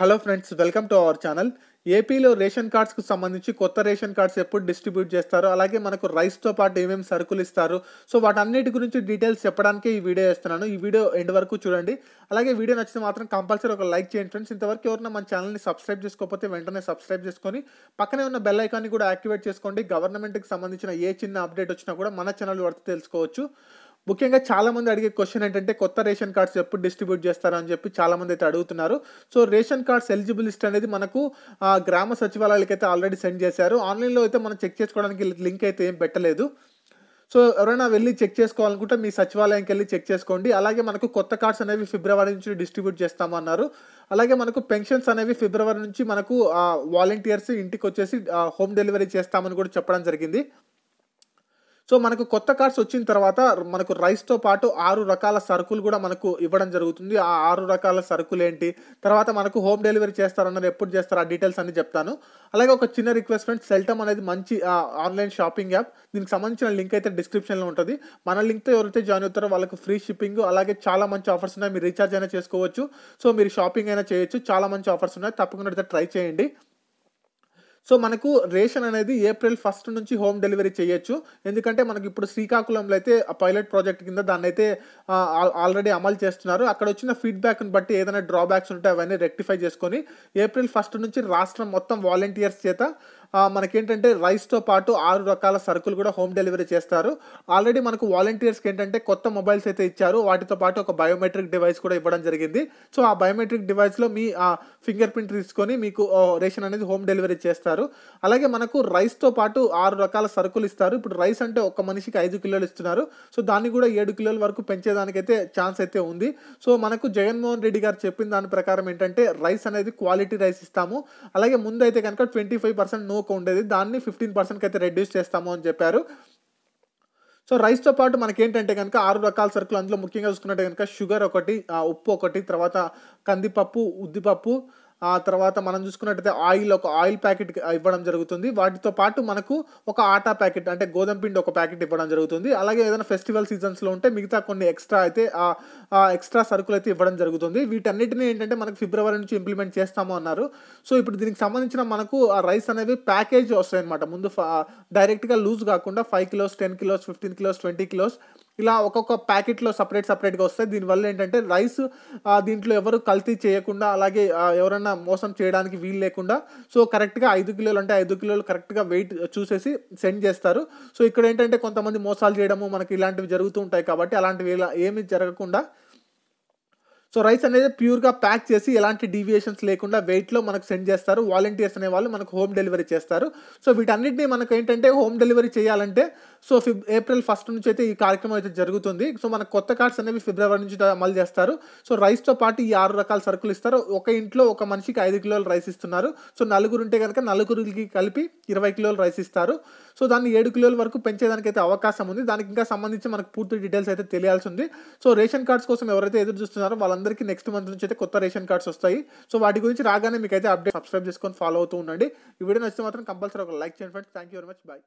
Hello friends welcome to our channel. ఏపీలో ration కార్డ్స్కి సంబంధించి కొత్త రేషన్ కార్డ్స్ ఎప్పుడు డిస్ట్రిబ్యూట్ చేస్తారు అలాగే మనకు రైస్తో పాటు ఏమేమి సరుకులు ఇస్తారు. సో వాటన్నిటి గురించి డీటెయిల్స్ చెప్పడానికి ఈ వీడియో చేస్తున్నాను ఈ వీడియో ఎండ్ వరకు చూడండి. అలాగే వీడియో నచ్చితే మాత్రం కంపల్సరీ ఒక లైక్ చేయండి ఫ్రెండ్స్. ఇంతవరకు ఎవరైనా మన ఛానల్ని సబ్స్క్రైబ్ చేసుకోకపోతే వెంటనే సబ్స్క్రైబ్ చేసుకొని పక్కనే ఉన్న బెల్ ఐకాన్ని కూడా యాక్టివేట్ చేసుకోండి. గవర్నమెంట్కి సంబంధించిన ఏ చిన్న అప్డేట్ వచ్చినా కూడా మన ఛానల్ వరకు తెలుసుకోవచ్చు. ముఖ్యంగా చాలా మంది అడిగే క్వశ్చన్ ఏంటంటే కొత్త రేషన్ కార్డ్స్ ఎప్పుడు డిస్ట్రిబ్యూట్ చేస్తారని చెప్పి చాలా మంది అయితే అడుగుతున్నారు. So ration cards eligible list అనేది మనకు ఆ, గ్రామ సచివాలయాలకి అయితే ఆల్రెడీ సెండ్ చేశారు. ఆన్లైన్లో అయితే మనం చెక్ చేసుకోవడానికి లింక్ అయితే ఏం పెట్టలేదు. సో ఎవరైనా వెళ్ళి చెక్ చేసుకోవాలనుకుంటే మీ సచివాలయంకి వెళ్ళి చెక్ చేసుకోండి. అలాగే మనకు కొత్త కార్డ్స్ అనేవి ఫిబ్రవరి నుంచి డిస్ట్రిబ్యూట్ చేస్తామన్నారు అలాగే మనకు పెన్షన్స్ అనేవి ఫిబ్రవరి నుంచి మనకు వాలంటీర్స్ ఇంటికి వచ్చేసి హోమ్ డెలివరీ చేస్తామని కూడా చెప్పడం జరిగింది. సో మనకు కొత్త కార్డ్స్ వచ్చిన తర్వాత మనకు రైస్తో పాటు ఆరు రకాల సరుకులు కూడా మనకు ఇవ్వడం జరుగుతుంది. ఆ ఆరు రకాల సరుకులు ఏంటి? తర్వాత మనకు హోమ్ డెలివరీ చేస్తారన్నది ఎప్పుడు చేస్తారు ఆ డీటెయిల్స్ అన్ని చెప్తాను. అలాగే ఒక చిన్న రిక్వెస్ట్ ఫ్రెండ్స్ సెల్టమ్ అనేది మంచి ఆన్లైన్ షాపింగ్ యాప్. దీనికి సంబంధించిన లింక్ అయితే డిస్క్రిప్షన్లో ఉంటుంది. మన లింక్తో ఎవరైతే జాయిన్ అవుతారో వాళ్ళకి ఫ్రీ షిప్పింగ్ అలాగే చాలా మంచి ఆఫర్స్ ఉన్నాయి. మీరు రీఛార్జ్ అయినా చేసుకోవచ్చు. సో మీరు షాపింగ్ అయినా చేయొచ్చు. చాలా మంచి ఆఫర్స్ ఉన్నాయి. తప్పకుండా ట్రై చేయండి. సో మనకు రేషన్ అనేది ఏప్రిల్ ఫస్ట్ నుంచి హోమ్ డెలివరీ చేయొచ్చు. ఎందుకంటే మనకి ఇప్పుడు శ్రీకాకుళంలో అయితే ఆ పైలట్ ప్రాజెక్ట్ కింద దాన్ని అయితే ఆల్రెడీ అమలు చేస్తున్నారు. అక్కడ వచ్చిన ఫీడ్బ్యాక్ని బట్టి ఏదైనా డ్రాబ్యాక్స్ ఉంటే అవన్నీ రెక్టిఫై చేసుకొని ఏప్రిల్ ఫస్ట్ నుంచి రాష్ట్రం మొత్తం వాలంటీర్స్ చేత మనకేంటంటే రైస్తో పాటు ఆరు రకాల సరుకులు కూడా హోమ్ డెలివరీ చేస్తారు. ఆల్రెడీ మనకు వాలంటీర్స్కి ఏంటంటే కొత్త మొబైల్స్ అయితే ఇచ్చారు. వాటితో పాటు ఒక బయోమెట్రిక్ డివైస్ కూడా ఇవ్వడం జరిగింది. సో ఆ బయోమెట్రిక్ డివైస్లో మీ ఫింగర్ ప్రింట్ తీసుకొని మీకు రేషన్ అనేది హోమ్ డెలివరీ చేస్తారు. అలాగే మనకు రైస్తో పాటు ఆరు రకాల సరుకులు ఇస్తారు. ఇప్పుడు రైస్ అంటే ఒక మనిషికి ఐదు కిలోలు ఇస్తున్నారు. సో దాన్ని కూడా ఏడు కిలోల వరకు పెంచేదానికైతే ఛాన్స్ అయితే ఉంది. సో మనకు జగన్మోహన్ రెడ్డి గారు చెప్పిన దాని ప్రకారం ఏంటంటే రైస్ అనేది క్వాలిటీ రైస్ ఇస్తాము. అలాగే ముందు అయితే కనుక ట్వంటీ ఫైవ్ పర్సెంట్ నూక ఉండేది. దాన్ని ఫిఫ్టీన్ పర్సెంట్కి అయితే రెడ్యూస్ చేస్తాము అని చెప్పారు. సో రైస్తో పాటు మనకి ఏంటంటే కనుక ఆరు రకాల సరుకులు అందులో ముఖ్యంగా చూసుకున్నట్టే కనుక షుగర్ ఒకటి ఆ, ఉప్పు ఒకటి తర్వాత కందిపప్పు ఉద్దిపప్పు ఆ తర్వాత మనం చూసుకున్నట్టయితే ఆయిల్ ఒక ఆయిల్ ప్యాకెట్ ఇవ్వడం జరుగుతుంది. వాటితో పాటు మనకు ఒక ఆటా ప్యాకెట్ అంటే గోధుమ పిండి ఒక ప్యాకెట్ ఇవ్వడం జరుగుతుంది. అలాగే ఏదైనా ఫెస్టివల్ సీజన్స్లో ఉంటే మిగతా కొన్ని ఎక్స్ట్రా అయితే ఆ ఎక్స్ట్రా సరుకులు అయితే ఇవ్వడం జరుగుతుంది. వీటన్నిటిని ఏంటంటే మనకు ఫిబ్రవరి నుంచి ఇంప్లిమెంట్ చేస్తాము అన్నారు. సో ఇప్పుడు దీనికి సంబంధించిన మనకు ఆ రైస్ అనేవి ప్యాకేజ్ వస్తాయి అనమాట ముందు డైరెక్ట్గా లూజ్ కాకుండా five kilos ten kilos fifteen kilos twenty kilos ఇలా ఒక్కొక్క ప్యాకెట్లో సపరేట్ సపరేట్గా వస్తాయి. దీనివల్ల ఏంటంటే రైస్ దీంట్లో ఎవరు కల్తీ చేయకుండా అలాగే ఎవరన్నా ఎవరైనా మోసం చేయడానికి వీలు లేకుండా సో కరెక్ట్గా ఐదు కిలోలు అంటే ఐదు కిలోలు కరెక్ట్గా వెయిట్ చూసేసి సెండ్ చేస్తారు. సో ఇక్కడ ఏంటంటే కొంతమంది మోసాలు చేయడము మనకి ఇలాంటివి జరుగుతూ ఉంటాయి కాబట్టి అలాంటివి ఇలా ఏమి జరగకుండా సో రైస్ అనేది ప్యూర్గా ప్యాక్ చేసి ఎలాంటి డీవియేషన్స్ లేకుండా వెయిట్లో మనకు సెండ్ చేస్తారు. వాలంటీర్స్ అనే వాళ్ళు మనకు హోమ్ డెలివరీ చేస్తారు. సో వీటన్నిటిని మనకు ఏంటంటే హోమ్ డెలివరీ చేయాలంటే సో ఫిబ్ ఏప్రిల్ ఫస్ట్ నుంచి అయితే ఈ కార్యక్రమం అయితే జరుగుతుంది. సో మనకు కొత్త కార్డ్స్ అనేవి ఫిబ్రవరి నుంచి అమలు చేస్తారు. సో రైస్తో పాటు ఈ ఆరు రకాల సరుకులు ఇస్తారు. ఒక ఇంట్లో ఒక మనిషికి ఐదు కిలోలు రైస్ ఇస్తున్నారు. సో నలుగురు ఉంటే కనుక నలుగురికి కలిపి ఇరవై కిలోలు రైస్ ఇస్తారు. సో దాన్ని ఏడు కిలోల వరకు పెంచేదానికి అయితే అవకాశం ఉంది. దానికి ఇంకా సంబంధించి మనకు పూర్తి డీటెయిల్స్ అయితే తెలియాల్సి ఉంది. సో రేషన్ కార్డ్స్ కోసం ఎవరైతే ఎదురు చూస్తున్నారో అందరికీ నెక్స్ట్ మంత్ నుంచి అయితే కొత్త రేషన్ కార్డ్స్ వస్తాయి. సో వాటి గురించి రాగానే మీకు అయితే అప్డేట్ సబ్స్క్రైబ్ చేసుకొని ఫాలో అవుతూ ఉండండి. ఈ వీడియో నచ్చితే మాత్రం కంపల్సరీ ఒక లైక్ చేయండి friends thank you very much bye